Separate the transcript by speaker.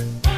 Speaker 1: you.